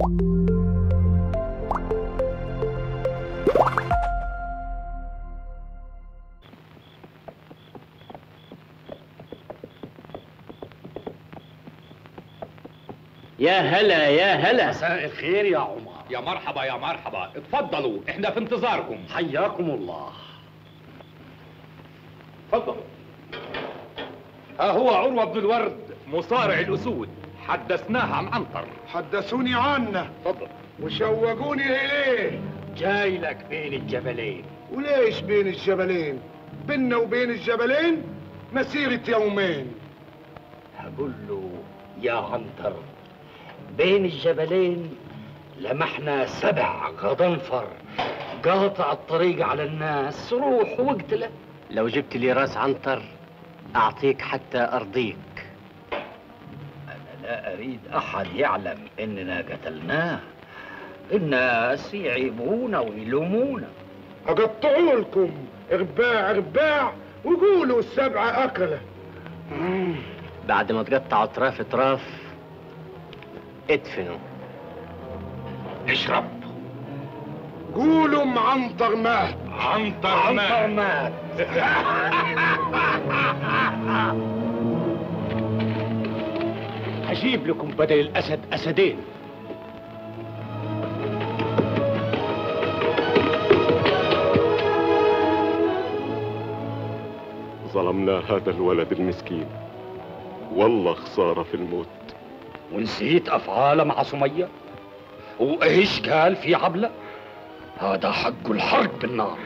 يا هلا يا هلا. مساء الخير يا عمر. يا مرحبا يا مرحبا. اتفضلوا إحنا في انتظاركم. حياكم الله. اتفضلوا ها هو عروة بن الورد. مصارع الأسود. حدثناه عن عنتر حدثوني عنه اتفضل وشوقوني إليه. جاي لك بين الجبلين. وليش بين الجبلين؟ بيننا وبين الجبلين مسيرة يومين. هقول له يا عنتر بين الجبلين لمحنا سبع غضنفر قاطع الطريق على الناس روح واقتله لو جبت لي راس عنتر أعطيك حتى أرضيك. أنا لا أريد أحد يعلم إننا قتلناه الناس يعيبونا ويلومونا أقطعوا لكم إرباع إرباع وقولوا السبعة أكلة. بعد ما تقطعوا أطراف أطراف ادفنوا. اشرب قولوا معنطر مات. عنتر عنتر مات مات. هجيب لكم بدل الأسد أسدين. ظلمنا هذا الولد المسكين. والله خسارة في الموت. ونسيت أفعاله مع سمية؟ وإيش قال في عبلة؟ هذا حق الحرق بالنار.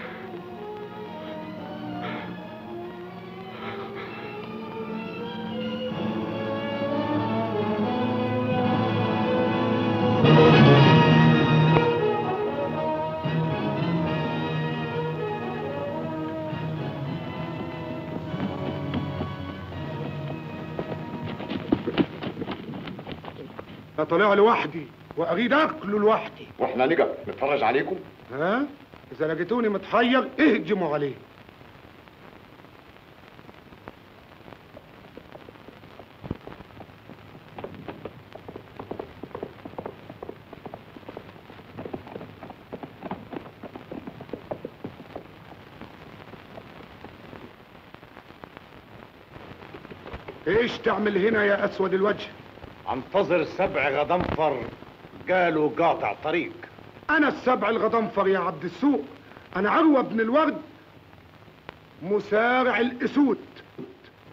طلع لوحدي وأريد أكله لوحدي. وإحنا نقف نتفرج عليكم. ها؟ إذا لقيتوني متحير اهجموا عليه. إيش تعمل هنا يا أسود الوجه؟ أنتظر سبع غضنفر قالوا قاطع طريق. أنا السبع الغضنفر يا عبد السوء. أنا عروة بن الورد مصارع الأسود.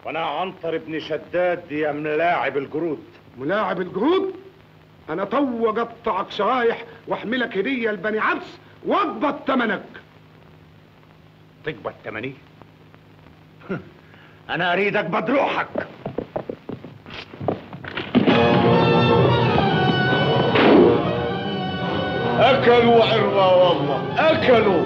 وأنا عنتر بن شداد يا ملاعب القرود ملاعب القرود أنا تو اقطعك شرايح واحملك هدية لبني عبس واقبض ثمنك تقبض تمني؟ أنا اريد اقبض روحك أكلوا عروة والله أكلوا.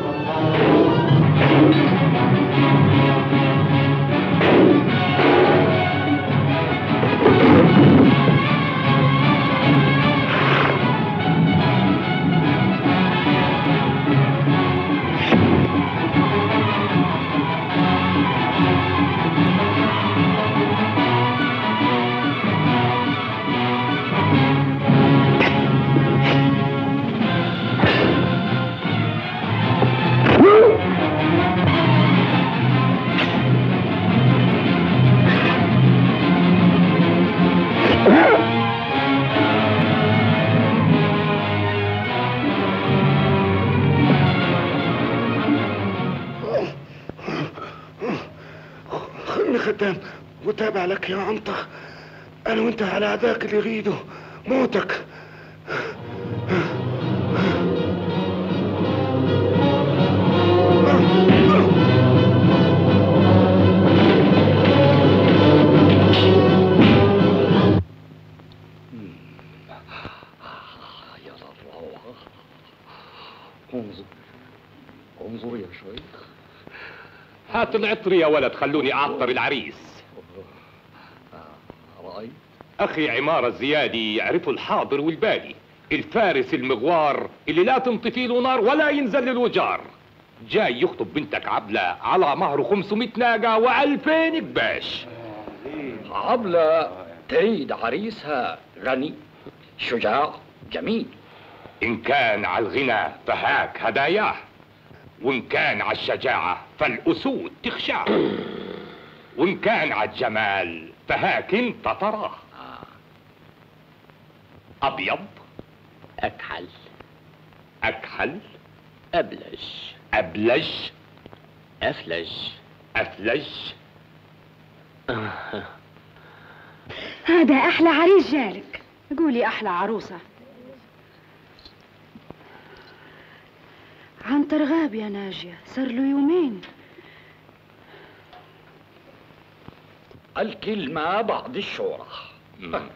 خلني خدام وتابع لك يا عنتر. أنا وأنت على عداك اللي يريده موتك. العطر يا ولد خلوني أعطر العريس. رأيت أخي عمارة الزيادي يعرف الحاضر والبادي الفارس المغوار اللي لا تنطفي له نار ولا ينزل للوجار. جاي يخطب بنتك عبلة على مهر 500 ناقة و2000 كباش عبلة تريد عريسها. غني شجاع جميل. إن كان على الغنى فهاك هداياه. وإن كان على الشجاعة فالأسود تخشاه وإن كان على الجمال فهاك انت تراه أبيض. أكحل. أكحل. أبلج. أبلج. أفلج. أفلج. هذا أحلى عريس جالك قولي أحلى عروسة. عنتر غاب يا ناجية صار له يومين. الكلمة بعد الشورى.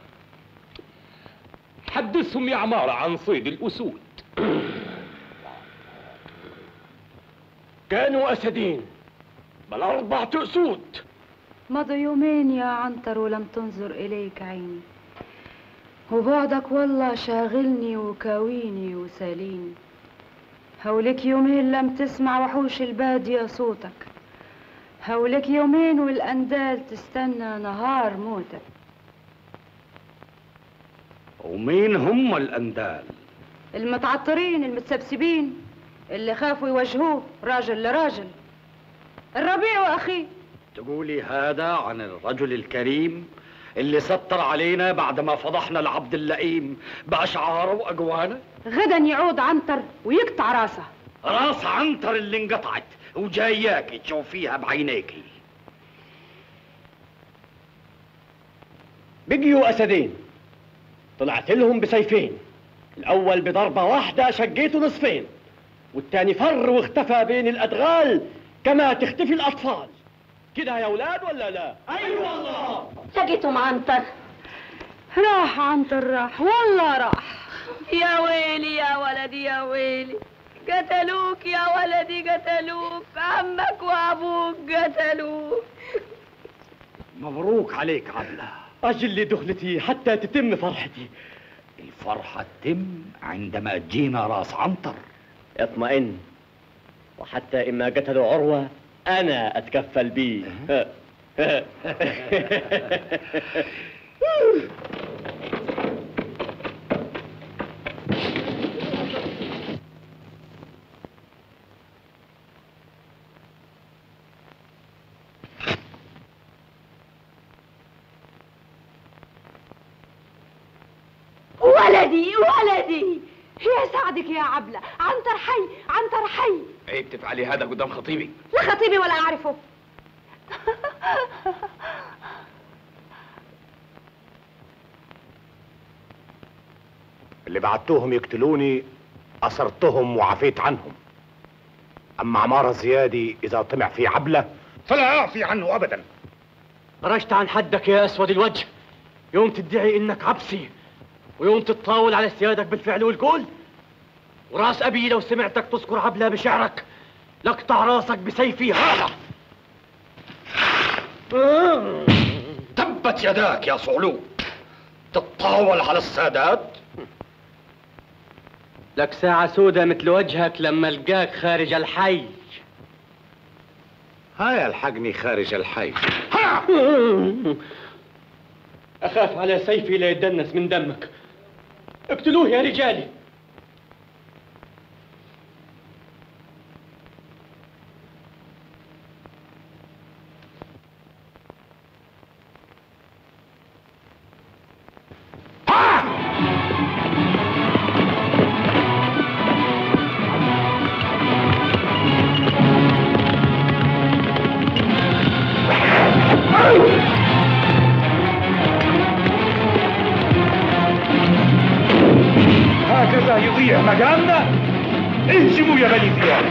حدثهم يا عمارة عن صيد الأسود. كانوا أسدين بل أربعة أسود. مضى يومين يا عنتر ولم تنظر إليك عيني. وبعدك والله شاغلني وكاويني وساليني. هولك يومين لم تسمع وحوش البادية صوتك. هولك يومين والأندال تستنى نهار موتك. ومين هم الأندال؟ المتعطرين المتسبسبين اللي خافوا يواجهوه راجل لراجل. الربيع وأخيه. تقولي هذا عن الرجل الكريم اللي ستر علينا بعد ما فضحنا العبد اللئيم بأشعاره وأقواله غدا يعود عنتر ويقطع راسه. راس عنتر اللي انقطعت وجاياكي تشوفيها بعينيكي بقيوا أسدين. طلعت لهم بسيفين. الأول بضربة واحدة شقيته نصفين. والتاني فر واختفى بين الأدغال كما تختفي الأطفال. كده يا أولاد ولا لا؟ أيوة والله لقيتم عنتر. راح عنتر راح. والله راح. يا ويلي يا ولدي يا ويلي. قتلوك يا ولدي قتلوك. عمك وأبوك قتلوك. مبروك عليك عبلة. أجل لي دخلتي حتى تتم فرحتي. الفرحة تتم عندما تجينا راس عنتر. اطمئن. وحتى إما قتلوا عروة أنا أتكفل بيه ولدي ولدي. يا سعدك يا عبلة عنتر حي عنتر حي. عيب تفعلي هذا قدام خطيبي. لا خطيبي ولا أعرفه. اللي بعتوهم يقتلوني أسرتهم وعفيت عنهم. أما عمارة زيادي إذا طمع في عبلة فلا أعفي عنه أبدا. خرجت عن حدك يا أسود الوجه. يوم تدعي إنك عبسي ويوم تتطاول على سيادك بالفعل والقول وراس أبي لو سمعتك تذكر عبلة بشعرك لقطع راسك بسيفي هذا. تبت يداك يا صعلوك تتطاول على السادات. لك ساعة سودة مثل وجهك لما القاك خارج الحي. هاي الحقني خارج الحي. أخاف على سيفي لا يتدنس من دمك. اقتلوه يا رجالي. هكذا يضيع مجالنا اهجموا يا بني ثياب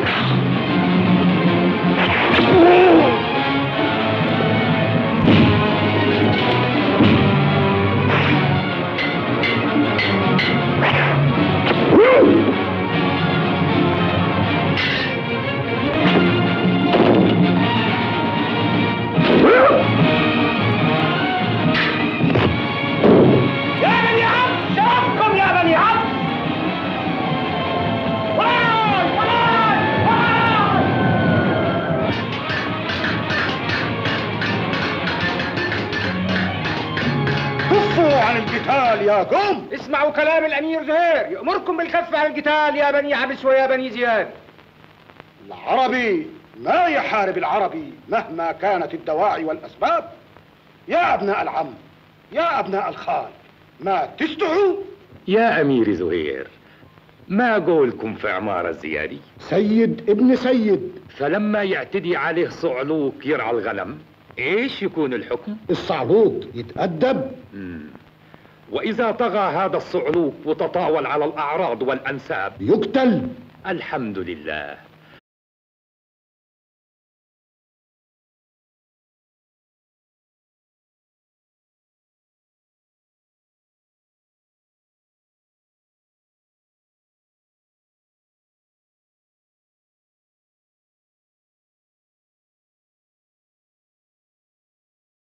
القتال يا قوم. اسمعوا كلام الأمير زهير. يأمركم بالكف عن القتال يا بني عبس ويا بني زياد. العربي ما يحارب العربي مهما كانت الدواعي والأسباب. يا أبناء العم يا أبناء الخال ما تستحوا؟ يا أمير زهير ما قولكم في عمارة الزيادي سيد ابن سيد. فلما يعتدي عليه صعلوك يرعى الغنم إيش يكون الحكم؟ الصعلوك يتأدب. مم. وإذا طغى هذا الصعلوك وتطاول على الأعراض والأنساب. يقتل! الحمد لله.